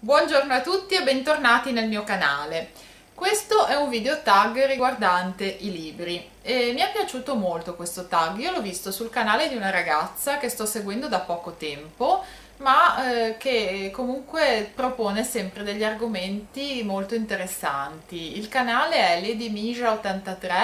Buongiorno a tutti e bentornati nel mio canale. Questo è un video tag riguardante i libri e mi è piaciuto molto questo tag, io l'ho visto sul canale di una ragazza che sto seguendo da poco tempo ma eh, che comunque propone sempre degli argomenti molto interessanti. Il canale è Lady Mija 83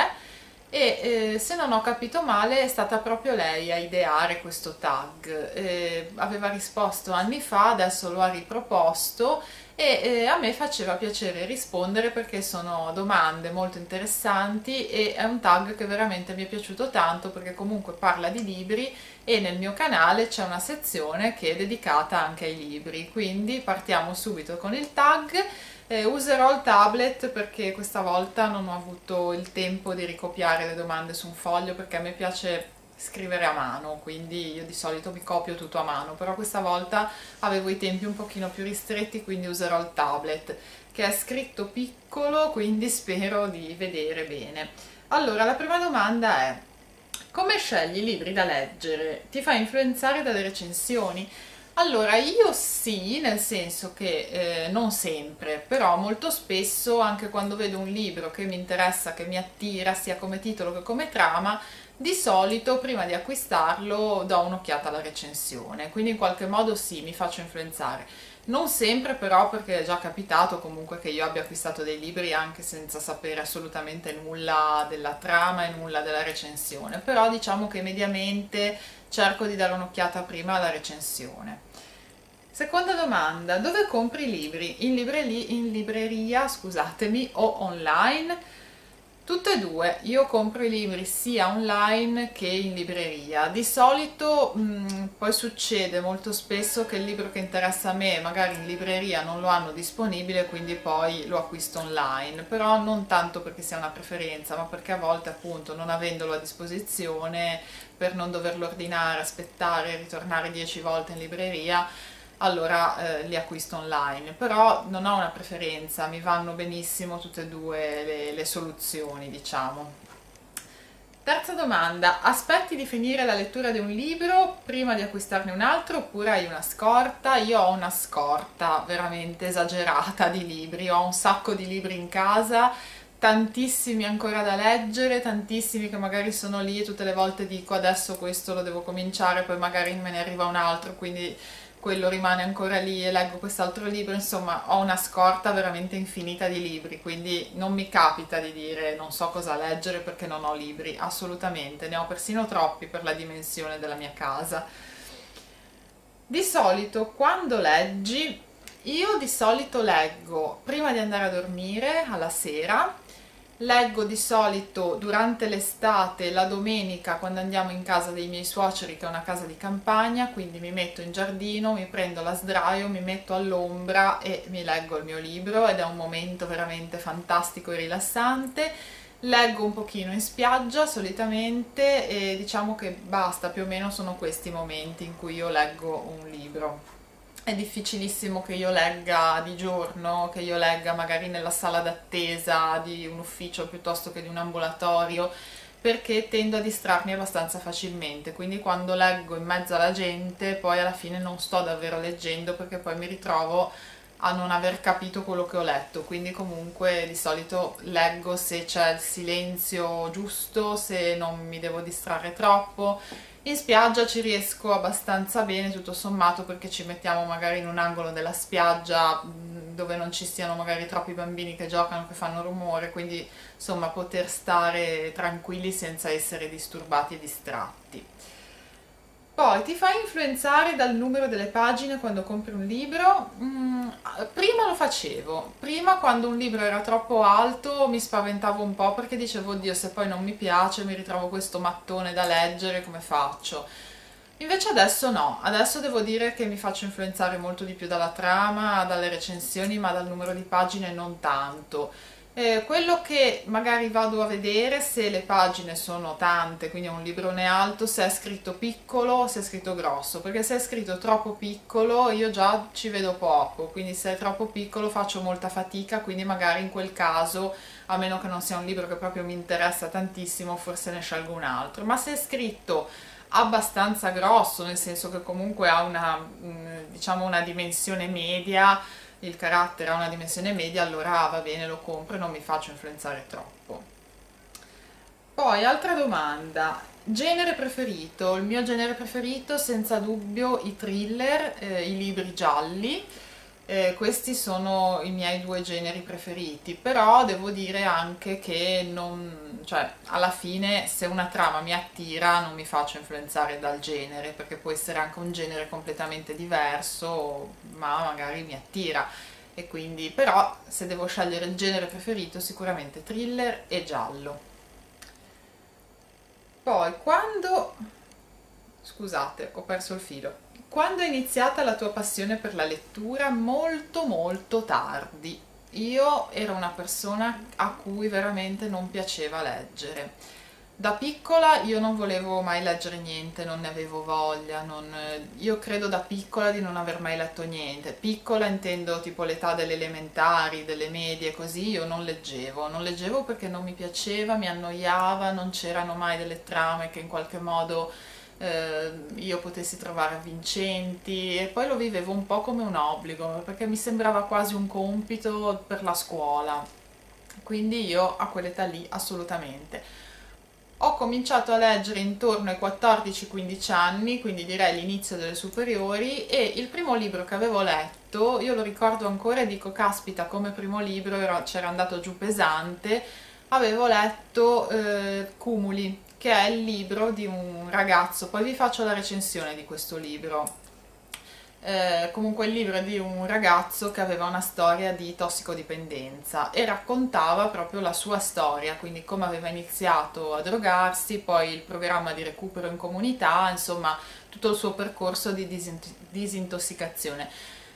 e eh, se non ho capito male è stata proprio lei a ideare questo tag. Eh, aveva risposto anni fa, adesso lo ha riproposto e eh, a me faceva piacere rispondere perché sono domande molto interessanti e è un tag che veramente mi è piaciuto tanto perché comunque parla di libri e nel mio canale c'è una sezione che è dedicata anche ai libri quindi partiamo subito con il tag eh, userò il tablet perché questa volta non ho avuto il tempo di ricopiare le domande su un foglio perché a me piace scrivere a mano, quindi io di solito mi copio tutto a mano, però questa volta avevo i tempi un pochino più ristretti, quindi userò il tablet, che è scritto piccolo, quindi spero di vedere bene. Allora, la prima domanda è, come scegli i libri da leggere? Ti fa influenzare dalle recensioni? Allora, io sì, nel senso che eh, non sempre, però molto spesso, anche quando vedo un libro che mi interessa, che mi attira, sia come titolo che come trama, di solito prima di acquistarlo do un'occhiata alla recensione, quindi in qualche modo sì, mi faccio influenzare. Non sempre però perché è già capitato comunque che io abbia acquistato dei libri anche senza sapere assolutamente nulla della trama e nulla della recensione, però diciamo che mediamente cerco di dare un'occhiata prima alla recensione. Seconda domanda, dove compri i libri? In, libreri in libreria, scusatemi, o online? Tutte e due, io compro i libri sia online che in libreria. Di solito mh, mm, poi succede molto spesso che il libro che interessa a me magari in libreria non lo hanno disponibile, quindi poi lo acquisto online, però non tanto perché sia una preferenza, ma perché a volte appunto non avendolo a disposizione, per non doverlo ordinare, aspettare, ritornare dieci volte in libreria, allora eh, li acquisto online, però non ho una preferenza, mi vanno benissimo tutte e due le, le soluzioni, diciamo. Terza domanda, aspetti di finire la lettura di un libro prima di acquistarne un altro oppure hai una scorta? Io ho una scorta veramente esagerata di libri, ho un sacco di libri in casa, tantissimi ancora da leggere, tantissimi che magari sono lì e tutte le volte dico adesso questo lo devo cominciare, poi magari me ne arriva un altro, quindi quello rimane ancora lì e leggo quest'altro libro, insomma ho una scorta veramente infinita di libri, quindi non mi capita di dire non so cosa leggere perché non ho libri, assolutamente, ne ho persino troppi per la dimensione della mia casa. Di solito quando leggi, io di solito leggo prima di andare a dormire alla sera, Leggo di solito durante l'estate, la domenica, quando andiamo in casa dei miei suoceri, che è una casa di campagna, quindi mi metto in giardino, mi prendo la sdraio, mi metto all'ombra e mi leggo il mio libro ed è un momento veramente fantastico e rilassante. Leggo un pochino in spiaggia solitamente e diciamo che basta, più o meno sono questi i momenti in cui io leggo un libro è difficilissimo che io legga di giorno, che io legga magari nella sala d'attesa di un ufficio piuttosto che di un ambulatorio, perché tendo a distrarmi abbastanza facilmente, quindi quando leggo in mezzo alla gente poi alla fine non sto davvero leggendo perché poi mi ritrovo a non aver capito quello che ho letto, quindi comunque di solito leggo se c'è il silenzio giusto, se non mi devo distrarre troppo. In spiaggia ci riesco abbastanza bene tutto sommato perché ci mettiamo magari in un angolo della spiaggia dove non ci siano magari troppi bambini che giocano, che fanno rumore, quindi insomma poter stare tranquilli senza essere disturbati e distratti. Poi ti fai influenzare dal numero delle pagine quando compri un libro? Mm, prima lo facevo, prima quando un libro era troppo alto mi spaventavo un po' perché dicevo oddio se poi non mi piace mi ritrovo questo mattone da leggere come faccio? Invece adesso no, adesso devo dire che mi faccio influenzare molto di più dalla trama, dalle recensioni ma dal numero di pagine non tanto eh, quello che magari vado a vedere se le pagine sono tante, quindi è un librone alto, se è scritto piccolo o se è scritto grosso, perché se è scritto troppo piccolo io già ci vedo poco, quindi se è troppo piccolo faccio molta fatica, quindi magari in quel caso, a meno che non sia un libro che proprio mi interessa tantissimo, forse ne scelgo un altro, ma se è scritto abbastanza grosso, nel senso che comunque ha una, mm, diciamo una dimensione media, il carattere ha una dimensione media, allora va bene, lo compro e non mi faccio influenzare troppo. Poi, altra domanda, genere preferito? Il mio genere preferito senza dubbio i thriller, eh, i libri gialli, eh, questi sono i miei due generi preferiti, però devo dire anche che non, cioè, alla fine se una trama mi attira non mi faccio influenzare dal genere, perché può essere anche un genere completamente diverso, ma magari mi attira. E quindi, però, se devo scegliere il genere preferito, sicuramente thriller e giallo. Poi, quando... Scusate, ho perso il filo. Quando è iniziata la tua passione per la lettura? Molto molto tardi. Io ero una persona a cui veramente non piaceva leggere. Da piccola io non volevo mai leggere niente, non ne avevo voglia, non... io credo da piccola di non aver mai letto niente. Piccola intendo tipo l'età delle elementari, delle medie, così io non leggevo. Non leggevo perché non mi piaceva, mi annoiava, non c'erano mai delle trame che in qualche modo eh, io potessi trovare vincenti e poi lo vivevo un po' come un obbligo perché mi sembrava quasi un compito per la scuola. Quindi io a quell'età lì assolutamente. Ho cominciato a leggere intorno ai 14-15 anni, quindi direi l'inizio delle superiori, e il primo libro che avevo letto, io lo ricordo ancora e dico caspita come primo libro c'era andato giù pesante, avevo letto eh, Cumuli che è il libro di un ragazzo, poi vi faccio la recensione di questo libro. Eh, comunque il libro è di un ragazzo che aveva una storia di tossicodipendenza e raccontava proprio la sua storia, quindi come aveva iniziato a drogarsi, poi il programma di recupero in comunità, insomma tutto il suo percorso di disintossicazione.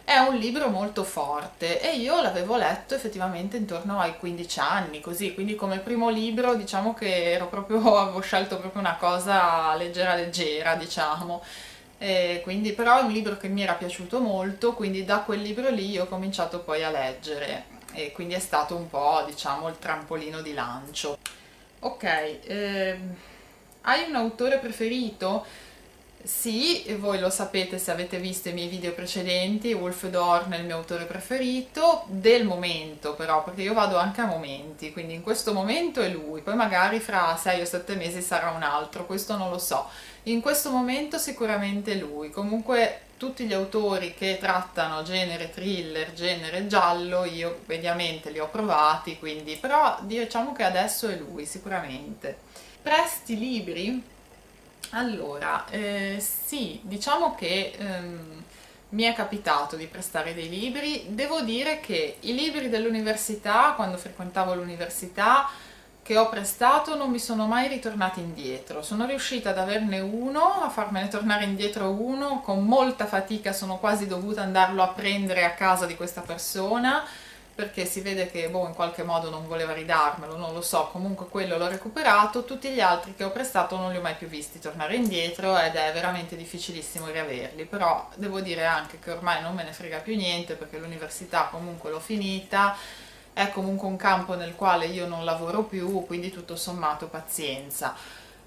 È un libro molto forte e io l'avevo letto effettivamente intorno ai 15 anni, così, quindi come primo libro diciamo che ero proprio, avevo scelto proprio una cosa leggera leggera, diciamo. E quindi però è un libro che mi era piaciuto molto, quindi da quel libro lì ho cominciato poi a leggere e quindi è stato un po' diciamo il trampolino di lancio. Ok, ehm, hai un autore preferito? Sì, voi lo sapete se avete visto i miei video precedenti, Wolf Dorn è il mio autore preferito, del momento però, perché io vado anche a momenti, quindi in questo momento è lui, poi magari fra 6 o 7 mesi sarà un altro, questo non lo so. In questo momento sicuramente lui, comunque tutti gli autori che trattano genere thriller, genere giallo, io mediamente li ho provati, quindi però diciamo che adesso è lui sicuramente. Presti libri? Allora, eh, sì, diciamo che ehm, mi è capitato di prestare dei libri. Devo dire che i libri dell'università, quando frequentavo l'università, che ho prestato non mi sono mai ritornati indietro. Sono riuscita ad averne uno, a farmene tornare indietro uno, con molta fatica sono quasi dovuta andarlo a prendere a casa di questa persona perché si vede che boh, in qualche modo non voleva ridarmelo, non lo so, comunque quello l'ho recuperato, tutti gli altri che ho prestato non li ho mai più visti tornare indietro ed è veramente difficilissimo riaverli, però devo dire anche che ormai non me ne frega più niente perché l'università comunque l'ho finita, è comunque un campo nel quale io non lavoro più, quindi tutto sommato pazienza.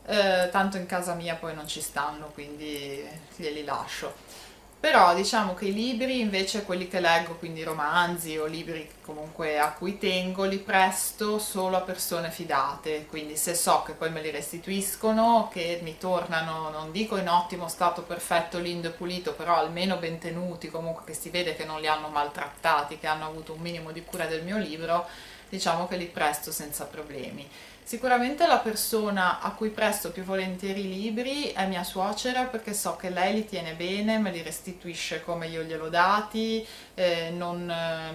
Eh, tanto in casa mia poi non ci stanno, quindi glieli lascio però diciamo che i libri invece quelli che leggo, quindi romanzi o libri comunque a cui tengo, li presto solo a persone fidate, quindi se so che poi me li restituiscono, che mi tornano, non dico in ottimo stato perfetto, lindo e pulito, però almeno ben tenuti, comunque che si vede che non li hanno maltrattati, che hanno avuto un minimo di cura del mio libro, diciamo che li presto senza problemi. Sicuramente la persona a cui presto più volentieri i libri è mia suocera perché so che lei li tiene bene, me li restituisce come io gliel'ho dati, eh, non,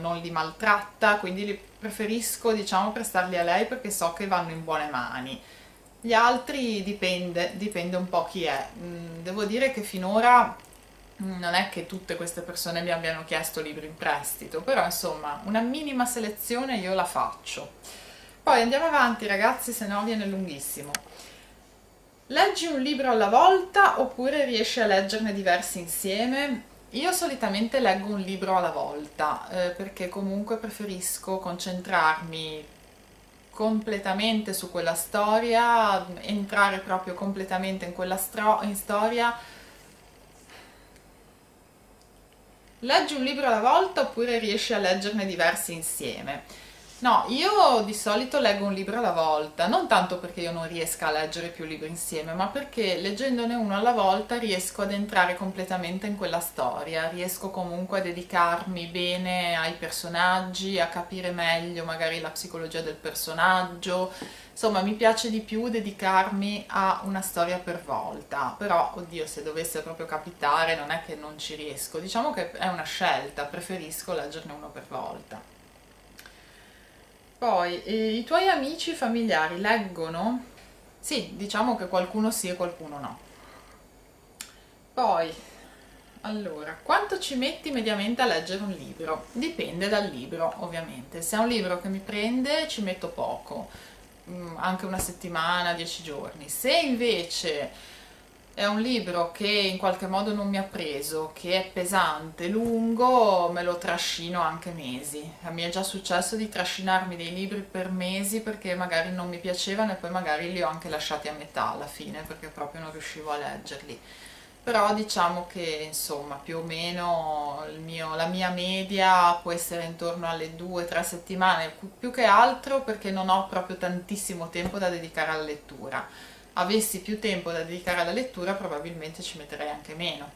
non, li maltratta, quindi li preferisco diciamo prestarli a lei perché so che vanno in buone mani. Gli altri dipende, dipende un po' chi è. Mm, devo dire che finora mm, non è che tutte queste persone mi abbiano chiesto libri in prestito, però insomma una minima selezione io la faccio. Poi andiamo avanti ragazzi, se no viene lunghissimo. Leggi un libro alla volta oppure riesci a leggerne diversi insieme? Io solitamente leggo un libro alla volta eh, perché comunque preferisco concentrarmi completamente su quella storia, entrare proprio completamente in quella in storia Leggi un libro alla volta oppure riesci a leggerne diversi insieme? No, io di solito leggo un libro alla volta, non tanto perché io non riesca a leggere più libri insieme, ma perché leggendone uno alla volta riesco ad entrare completamente in quella storia, riesco comunque a dedicarmi bene ai personaggi, a capire meglio magari la psicologia del personaggio, insomma mi piace di più dedicarmi a una storia per volta, però oddio se dovesse proprio capitare non è che non ci riesco, diciamo che è una scelta, preferisco leggerne uno per volta. Poi, i tuoi amici familiari leggono? Sì, diciamo che qualcuno sì e qualcuno no. Poi, allora, quanto ci metti mediamente a leggere un libro? Dipende dal libro, ovviamente. Se è un libro che mi prende, ci metto poco Mm, anche una settimana, dieci giorni. Se invece è un libro che in qualche modo non mi ha preso, che è pesante, lungo, me lo trascino anche mesi. Mi è già successo di trascinarmi dei libri per mesi perché magari non mi piacevano e poi magari li ho anche lasciati a metà alla fine perché proprio non riuscivo a leggerli però diciamo che insomma più o meno mio, la mia media può essere intorno alle 2-3 settimane, più che altro perché non ho proprio tantissimo tempo da dedicare alla lettura. Avessi più tempo da dedicare alla lettura probabilmente ci metterei anche meno.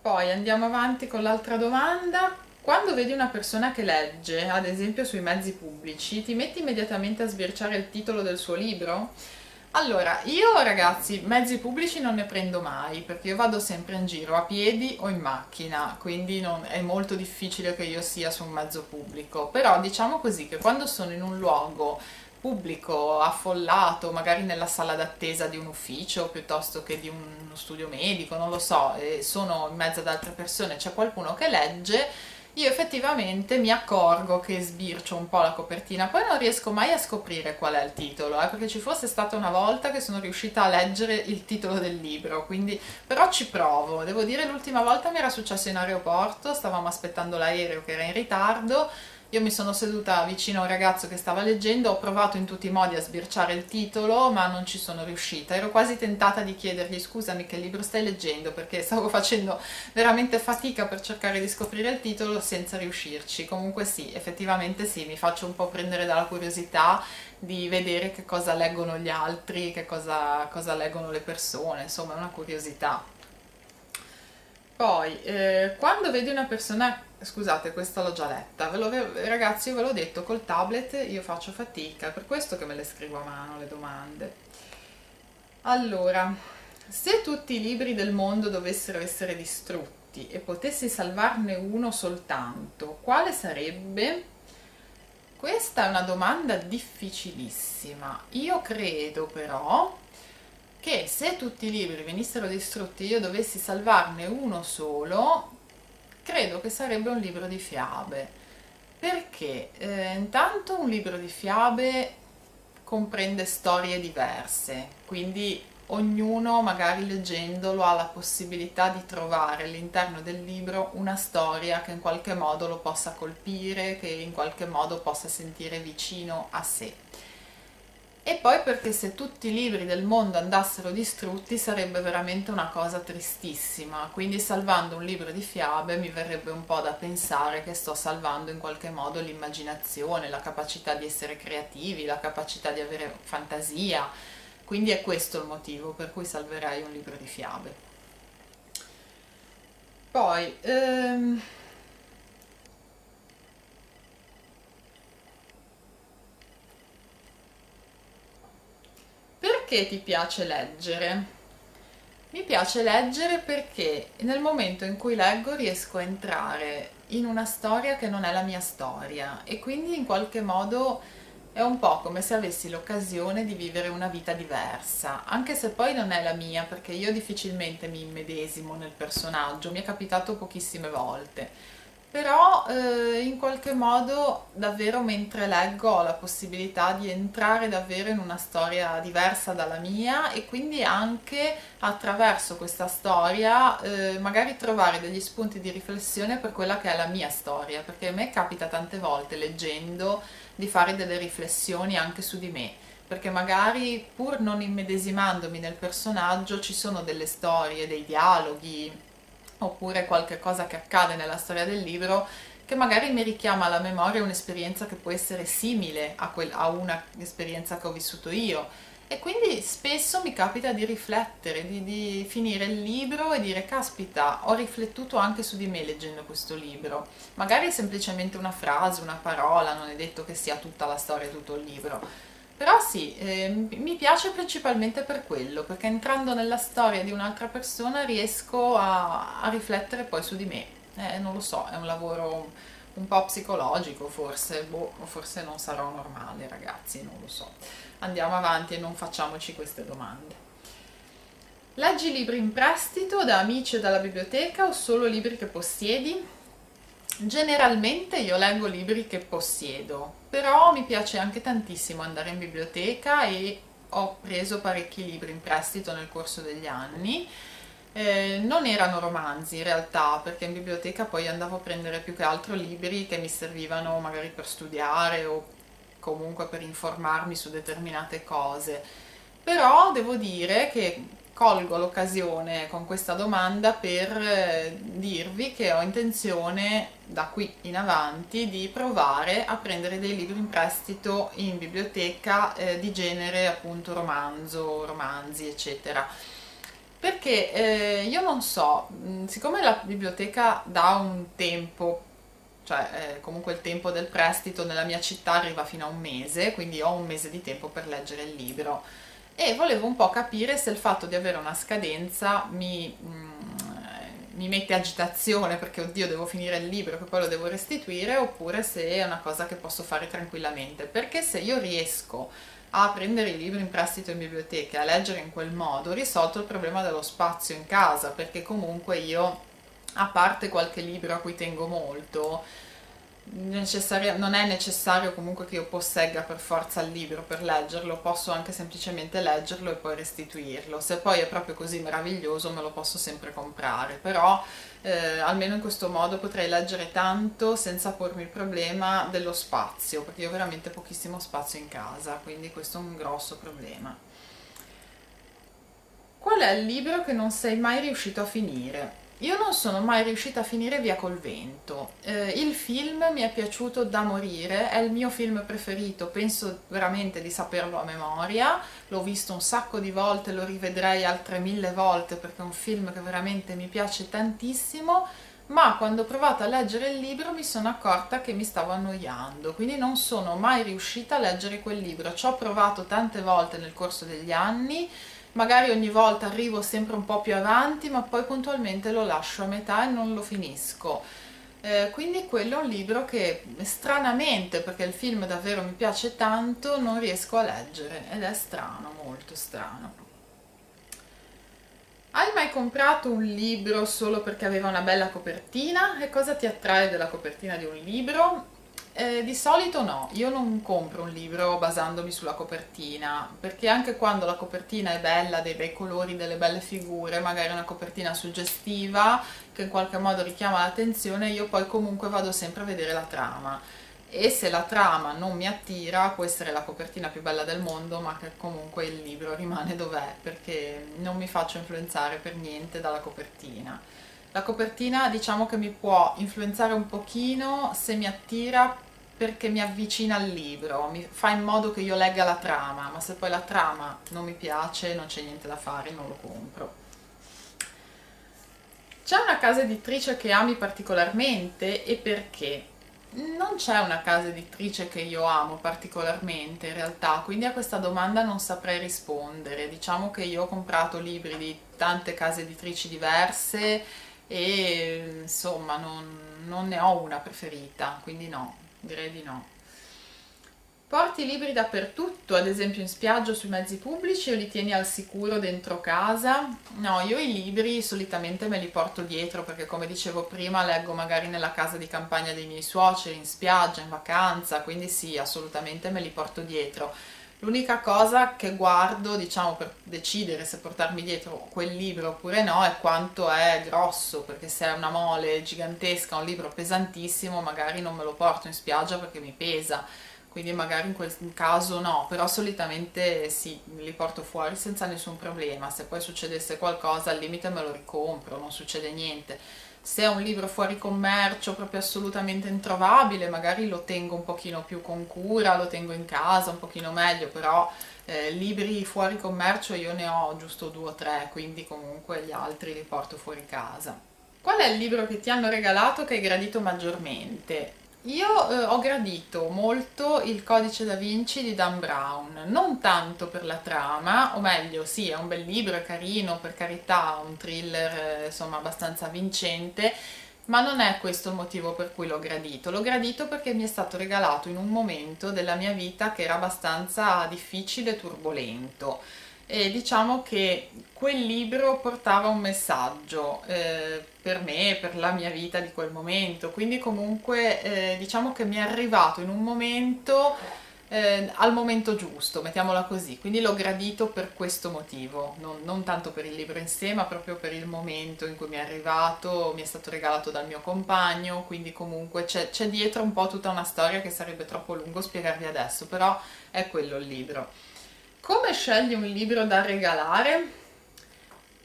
Poi andiamo avanti con l'altra domanda. Quando vedi una persona che legge, ad esempio sui mezzi pubblici, ti metti immediatamente a sbirciare il titolo del suo libro? Allora, io ragazzi, mezzi pubblici non ne prendo mai perché io vado sempre in giro a piedi o in macchina, quindi non, è molto difficile che io sia su un mezzo pubblico, però diciamo così che quando sono in un luogo pubblico, affollato, magari nella sala d'attesa di un ufficio piuttosto che di uno studio medico, non lo so, e sono in mezzo ad altre persone, c'è qualcuno che legge, io effettivamente mi accorgo che sbircio un po' la copertina, poi non riesco mai a scoprire qual è il titolo, eh, perché ci fosse stata una volta che sono riuscita a leggere il titolo del libro, quindi però ci provo. Devo dire l'ultima volta mi era successo in aeroporto, stavamo aspettando l'aereo che era in ritardo io mi sono seduta vicino a un ragazzo che stava leggendo, ho provato in tutti i modi a sbirciare il titolo, ma non ci sono riuscita. Ero quasi tentata di chiedergli scusami che libro stai leggendo, perché stavo facendo veramente fatica per cercare di scoprire il titolo senza riuscirci. Comunque sì, effettivamente sì, mi faccio un po' prendere dalla curiosità di vedere che cosa leggono gli altri, che cosa, cosa leggono le persone, insomma è una curiosità. Poi, eh, quando vedi una persona scusate questa l'ho già letta. Ve lo, ragazzi ve l'ho detto col tablet io faccio fatica per questo che me le scrivo a mano le domande. Allora se tutti i libri del mondo dovessero essere distrutti e potessi salvarne uno soltanto quale sarebbe? questa è una domanda difficilissima. Io credo però che se tutti i libri venissero distrutti io dovessi salvarne uno solo credo che sarebbe un libro di fiabe, perché? Eh, intanto un libro di fiabe comprende storie diverse, quindi ognuno magari leggendolo ha la possibilità di trovare all'interno del libro una storia che in qualche modo lo possa colpire, che in qualche modo possa sentire vicino a sé e poi perché se tutti i libri del mondo andassero distrutti sarebbe veramente una cosa tristissima, quindi salvando un libro di fiabe mi verrebbe un po' da pensare che sto salvando in qualche modo l'immaginazione, la capacità di essere creativi, la capacità di avere fantasia, quindi è questo il motivo per cui salverei un libro di fiabe. Poi, ehm, Perché ti piace leggere? Mi piace leggere perché nel momento in cui leggo riesco a entrare in una storia che non è la mia storia e quindi in qualche modo è un po' come se avessi l'occasione di vivere una vita diversa, anche se poi non è la mia perché io difficilmente mi immedesimo nel personaggio, mi è capitato pochissime volte però eh, in qualche modo davvero mentre leggo ho la possibilità di entrare davvero in una storia diversa dalla mia e quindi anche attraverso questa storia eh, magari trovare degli spunti di riflessione per quella che è la mia storia, perché a me capita tante volte leggendo di fare delle riflessioni anche su di me perché magari pur non immedesimandomi nel personaggio ci sono delle storie, dei dialoghi, oppure qualche cosa che accade nella storia del libro che magari mi richiama alla memoria un'esperienza che può essere simile a, a un'esperienza che ho vissuto io e quindi spesso mi capita di riflettere, di, di, finire il libro e dire caspita, ho riflettuto anche su di me leggendo questo libro. Magari semplicemente una frase, una parola, non è detto che sia tutta la storia, tutto il libro. Però sì, eh, mi piace principalmente per quello, perché entrando nella storia di un'altra persona riesco a, a riflettere poi su di me. Eh, non lo so, è un lavoro un po' psicologico forse, boh, forse non sarò normale ragazzi, non lo so. Andiamo avanti e non facciamoci queste domande. Leggi libri in prestito da amici o dalla biblioteca o solo libri che possiedi? Generalmente io leggo libri che possiedo, però mi piace anche tantissimo andare in biblioteca e ho preso parecchi libri in prestito nel corso degli anni eh, non erano romanzi in realtà, perché in biblioteca poi andavo a prendere più che altro libri che mi servivano magari per studiare o comunque per informarmi su determinate cose. Però devo dire che colgo l'occasione con questa domanda per eh, dirvi che ho intenzione da qui in avanti di provare a prendere dei libri in prestito in biblioteca eh, di genere appunto romanzo, romanzi eccetera. Perché eh, io non so, siccome la biblioteca dà un tempo, cioè eh, comunque il tempo del prestito nella mia città arriva fino a un mese, quindi ho un mese di tempo per leggere il libro e volevo un po' capire se il fatto di avere una scadenza mi, mm, mi mette agitazione perché oddio devo finire il libro che poi lo devo restituire oppure se è una cosa che posso fare tranquillamente. Perché se io riesco a prendere i libri in prestito in biblioteca e a leggere in quel modo, risolto il problema dello spazio in casa, perché comunque io, a parte qualche libro a cui tengo molto, non è necessario comunque che io possegga per forza il libro per leggerlo, posso anche semplicemente leggerlo e poi restituirlo. Se poi è proprio così meraviglioso me lo posso sempre comprare, però eh, almeno in questo modo potrei leggere tanto senza pormi il problema dello spazio, perché io ho veramente pochissimo spazio in casa, quindi questo è un grosso problema. Qual è il libro che non sei mai riuscito a finire? Io non sono mai riuscita a finire Via col vento. Eh, il film mi è piaciuto da morire, è il mio film preferito, penso veramente di saperlo a memoria. L'ho visto un sacco di volte, lo rivedrei altre mille volte perché è un film che veramente mi piace tantissimo. Ma quando ho provato a leggere il libro mi sono accorta che mi stavo annoiando, quindi non sono mai riuscita a leggere quel libro. Ci ho provato tante volte nel corso degli anni magari ogni volta arrivo sempre un po' più avanti ma poi puntualmente lo lascio a metà e non lo finisco eh, quindi quello è un libro che stranamente perché il film davvero mi piace tanto non riesco a leggere ed è strano, molto strano hai mai comprato un libro solo perché aveva una bella copertina? E cosa ti attrae della copertina di un libro? Eh, di solito no, io non compro un libro basandomi sulla copertina, perché anche quando la copertina è bella, dei bei colori, delle belle figure, magari una copertina suggestiva che in qualche modo richiama l'attenzione, io poi comunque vado sempre a vedere la trama. E se la trama non mi attira, può essere la copertina più bella del mondo, ma che comunque il libro rimane dov'è, perché non mi faccio influenzare per niente dalla copertina. La copertina diciamo che mi può influenzare un pochino se mi attira perché mi avvicina al libro, mi fa in modo che io legga la trama, ma se poi la trama non mi piace non c'è niente da fare, non lo compro. C'è una casa editrice che ami particolarmente e perché? Non c'è una casa editrice che io amo particolarmente in realtà, quindi a questa domanda non saprei rispondere. Diciamo che io ho comprato libri di tante case editrici diverse e insomma non, non ne ho una preferita, quindi no, direi di no. Porti i libri dappertutto, ad esempio in spiaggia o sui mezzi pubblici o li tieni al sicuro dentro casa? No, io i libri solitamente me li porto dietro perché come dicevo prima leggo magari nella casa di campagna dei miei suoceri, in spiaggia, in vacanza, quindi sì, assolutamente me li porto dietro L'unica cosa che guardo, diciamo, per decidere se portarmi dietro quel libro oppure no è quanto è grosso, perché se è una mole gigantesca, un libro pesantissimo, magari non me lo porto in spiaggia perché mi pesa. quindi magari in quel caso no, però solitamente sì, li porto fuori senza nessun problema, se poi succedesse qualcosa al limite me lo ricompro, non succede niente. Se è un libro fuori commercio, proprio assolutamente introvabile, magari lo tengo un pochino più con cura, lo tengo in casa un pochino meglio, però eh, libri fuori commercio io ne ho giusto due o tre, quindi comunque gli altri li porto fuori casa. Qual è il libro che ti hanno regalato che hai gradito maggiormente? Io eh, ho gradito molto il Codice da Vinci di Dan Brown, non tanto per la trama, o meglio, sì, è un bel libro, è carino, per carità, un thriller eh, insomma abbastanza vincente, ma non è questo il motivo per cui l'ho gradito. L'ho gradito perché mi è stato regalato in un momento della mia vita che era abbastanza difficile e turbolento e diciamo che quel libro portava un messaggio eh, per me, per la mia vita di quel momento, quindi comunque eh, diciamo che mi è arrivato in un momento, eh, al momento giusto, mettiamola così, quindi l'ho gradito per questo motivo, non, non, tanto per il libro in sé, ma proprio per il momento in cui mi è arrivato, mi è stato regalato dal mio compagno, quindi comunque c'è, c'è dietro un po' tutta una storia che sarebbe troppo lungo spiegarvi adesso, però è quello il libro. Come scegli un libro da regalare?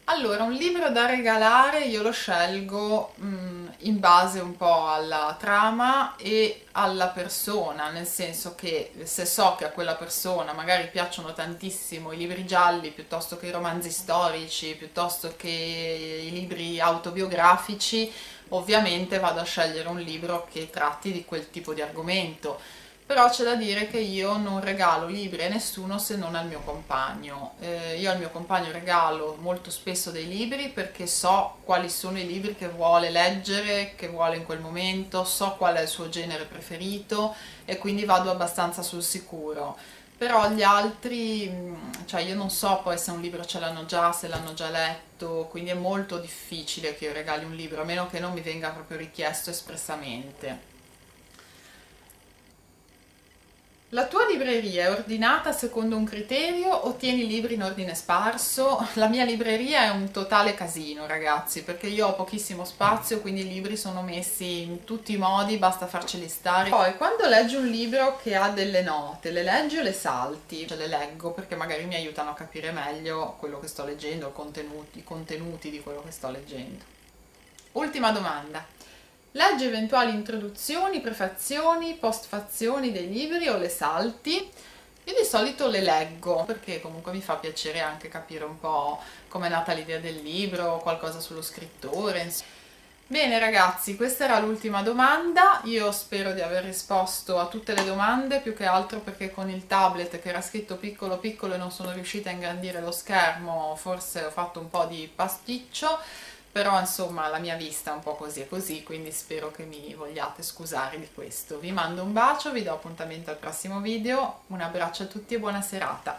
Allora, un libro da regalare io lo scelgo mh, mm, in base un po' alla trama e alla persona, nel senso che se so che a quella persona magari piacciono tantissimo i libri gialli piuttosto che i romanzi storici, piuttosto che i libri autobiografici, ovviamente vado a scegliere un libro che tratti di quel tipo di argomento però c'è da dire che io non regalo libri a nessuno se non al mio compagno. Eh, io al mio compagno regalo molto spesso dei libri perché so quali sono i libri che vuole leggere, che vuole in quel momento, so qual è il suo genere preferito e quindi vado abbastanza sul sicuro. Però gli altri, mm, cioè io non so poi se un libro ce l'hanno già, se l'hanno già letto, quindi è molto difficile che io regali un libro, a meno che non mi venga proprio richiesto espressamente. La tua libreria è ordinata secondo un criterio o tieni libri in ordine sparso? La mia libreria è un totale casino ragazzi perché io ho pochissimo spazio quindi i libri sono messi in tutti i modi, basta farceli stare. Poi quando leggi un libro che ha delle note, le leggi o le salti? Cioè le leggo perché magari mi aiutano a capire meglio quello che sto leggendo, contenuti, i contenuti di quello che sto leggendo. Ultima domanda. Legge eventuali introduzioni, prefazioni, postfazioni dei libri o le salti. Io di solito le leggo perché comunque mi fa piacere anche capire un po' com'è nata l'idea del libro, qualcosa sullo scrittore. Bene ragazzi, questa era l'ultima domanda, io spero di aver risposto a tutte le domande, più che altro perché con il tablet che era scritto piccolo piccolo e non sono riuscita a ingrandire lo schermo, forse ho fatto un po' di pasticcio però insomma la mia vista è un po' così e così, quindi spero che mi vogliate scusare di questo. Vi mando un bacio, vi do appuntamento al prossimo video, un abbraccio a tutti e buona serata!